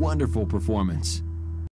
wonderful performance.